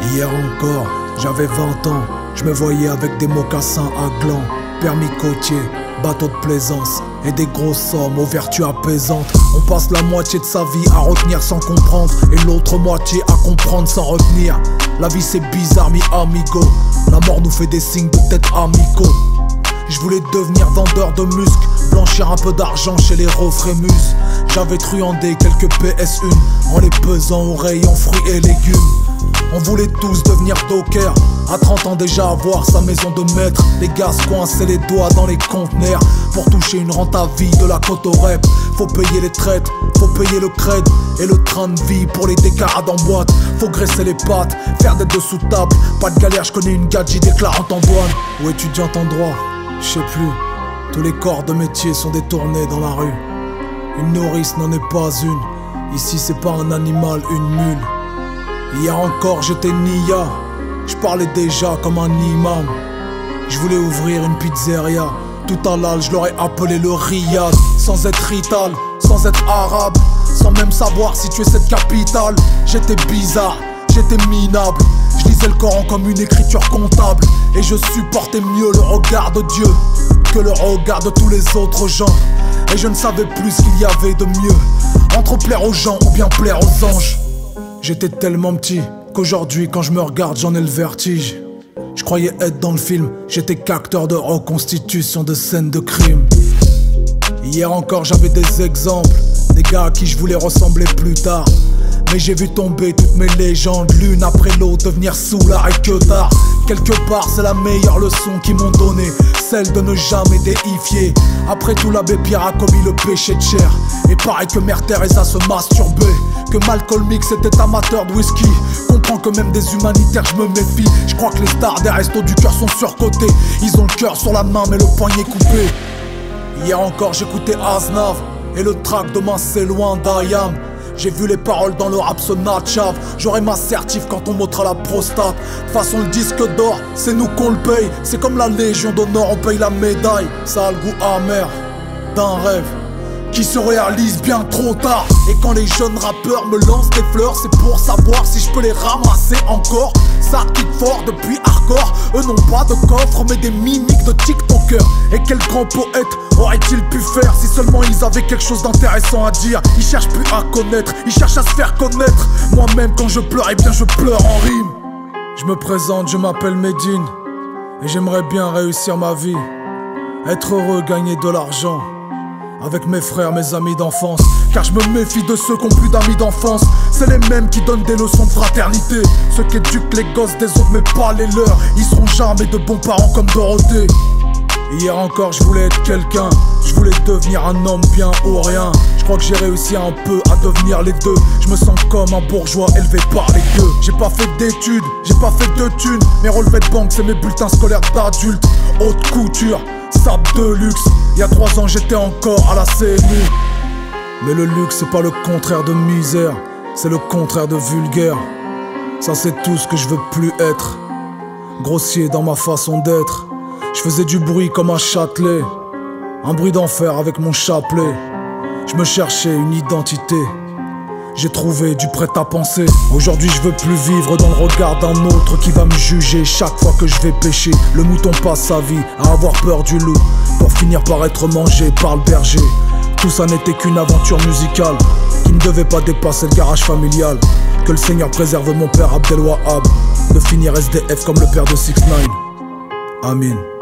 Hier encore, j'avais 20 ans, je me voyais avec des mocassins à gland, permis côtier, bateau de plaisance et des grosses sommes aux vertus apaisantes. On passe la moitié de sa vie à retenir sans comprendre et l'autre moitié à comprendre sans retenir. La vie c'est bizarre, mi amigo. La mort nous fait des signes de tête amicaux. Je voulais devenir vendeur de muscles, blanchir un peu d'argent chez les Refrémus. J'avais truandé quelques PS1 en les pesant aux rayons fruits et légumes. On voulait tous devenir docker. À 30 ans déjà avoir sa maison de maître. Les gars se coinçaient les doigts dans les conteneurs. Pour toucher une rente à vie de la côte au rep. Faut payer les traites, faut payer le cred et le train de vie pour les décarades en boîte. Faut graisser les pattes, faire des dessous table. Pas de galère, je connais une gadget déclarante en douane. Ou étudiante en droit, je sais plus. Tous les corps de métier sont détournés dans la rue. Une nourrice n'en est pas une. Ici c'est pas un animal, une mule. Hier encore j'étais Nia, je parlais déjà comme un imam. Je voulais ouvrir une pizzeria, tout à l'âle je l'aurais appelé le Riyad. Sans être rital, sans être arabe, sans même savoir si tu es cette capitale. J'étais bizarre, j'étais minable. Je lisais le Coran comme une écriture comptable. Et je supportais mieux le regard de Dieu que le regard de tous les autres gens. Et je ne savais plus ce qu'il y avait de mieux entre plaire aux gens ou bien plaire aux anges. J'étais tellement petit qu'aujourd'hui, quand je me regarde, j'en ai le vertige. Je croyais être dans le film, j'étais qu'acteur de reconstitution de scènes de crime. Hier encore, j'avais des exemples, des gars à qui je voulais ressembler plus tard. Mais j'ai vu tomber toutes mes légendes, l'une après l'autre, devenir sous et que tard. Quelque part, c'est la meilleure leçon qu'ils m'ont donnée, celle de ne jamais déifier. Après tout, l'abbé Pierre a commis le péché de chair. Et pareil que Mère Teresa se masturbait, que Malcolm X était amateur de whisky. Comprends que même des humanitaires, je me méfie. Je crois que les stars des restos du cœur sont surcotés. Ils ont le cœur sur la main, mais le poignet coupé. Hier encore, j'écoutais Aznav, et le track demain c'est loin d'Ayam. J'ai vu les paroles dans le rap Sonatchav J'aurai ma certif quand on m'ôtera la prostate. Façon le disque d'or, c'est nous qu'on le paye. C'est comme la légion d'honneur, on paye la médaille. Ça a le goût amer d'un rêve qui se réalise bien trop tard. Et quand les jeunes rappeurs me lancent des fleurs, c'est pour savoir si je peux les ramasser encore. Ça kick fort depuis hardcore. Eux n'ont pas de coffre, mais des mimiques de TikToker. Et quel grand poète aurait-il pu faire si seulement ils avaient quelque chose d'intéressant à dire? Ils cherchent plus à connaître, ils cherchent à se faire connaître. Moi-même, quand je pleure, eh bien je pleure en rime. Je me présente, je m'appelle Medine. Et j'aimerais bien réussir ma vie. Être heureux, gagner de l'argent avec mes frères, mes amis d'enfance. Car je me méfie de ceux qui ont plus d'amis d'enfance. C'est les mêmes qui donnent des leçons de fraternité. Ceux qui éduquent les gosses des autres, mais pas les leurs. Ils seront jamais de bons parents comme Dorothée. Hier encore, je voulais être quelqu'un. Je voulais devenir un homme bien ou rien. Je crois que j'ai réussi un peu à devenir les deux. Je me sens comme un bourgeois élevé par les deux. J'ai pas fait d'études, j'ai pas fait de thunes. Mes relevés de banque, c'est mes bulletins scolaires d'adulte. Haute couture, sable de luxe. Il y a trois ans, j'étais encore à la CNU. Mais le luxe, c'est pas le contraire de misère, c'est le contraire de vulgaire. Ça, c'est tout ce que je veux plus être. Grossier dans ma façon d'être. Je faisais du bruit comme un châtelet. Un bruit d'enfer avec mon chapelet. Je me cherchais une identité. J'ai trouvé du prêt à penser. Aujourd'hui, je veux plus vivre dans le regard d'un autre qui va me juger chaque fois que je vais pêcher. Le mouton passe sa vie à avoir peur du loup pour finir par être mangé par le berger. Tout ça n'était qu'une aventure musicale qui ne devait pas dépasser le garage familial. Que le Seigneur préserve mon père Abdelwahab de finir SDF comme le père de 6 9 Amin.